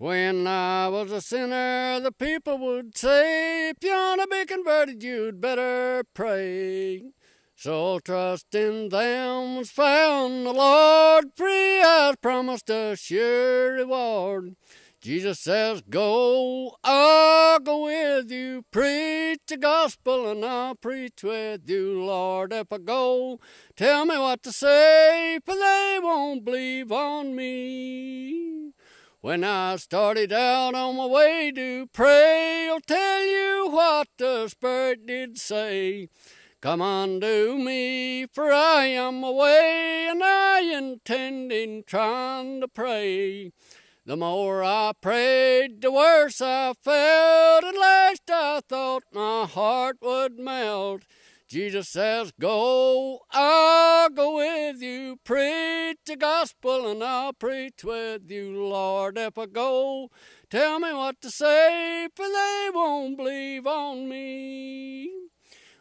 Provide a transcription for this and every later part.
When I was a sinner, the people would say, If you want to be converted, you'd better pray. So trust in them was found the Lord, free has promised a sure reward. Jesus says, Go, I'll go with you, preach the gospel, and I'll preach with you, Lord. If I go, tell me what to say, for they won't believe on me. When I started out on my way to pray, I'll tell you what the Spirit did say. Come unto me, for I am away, and I intend in trying to pray. The more I prayed, the worse I felt. At last I thought my heart would melt. Jesus says, Go, I'll go with you. Preach the gospel, and I'll preach with you, Lord. If I go, tell me what to say, for they won't believe on me.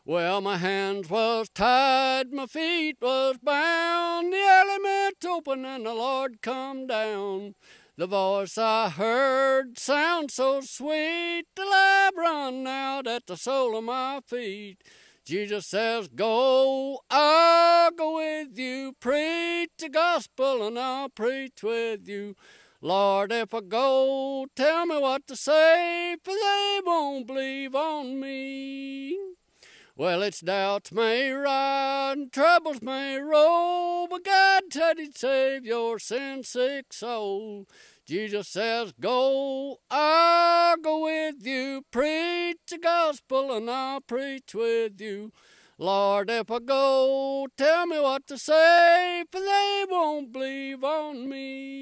Well, my hands was tied, my feet was bound, the elements open, and the Lord come down. The voice I heard sounds so sweet till I've run out at the sole of my feet. Jesus says, Go, I'll go with you, preach the gospel, and I'll preach with you. Lord, if I go, tell me what to say, for they won't believe on me. Well, its doubts may ride, troubles may roll, but God said He'd save your sin sick soul. Jesus says, Go, I'll go with you, preach the gospel, and I'll preach with you. Lord, if I go, tell me what to say, for they won't believe on me.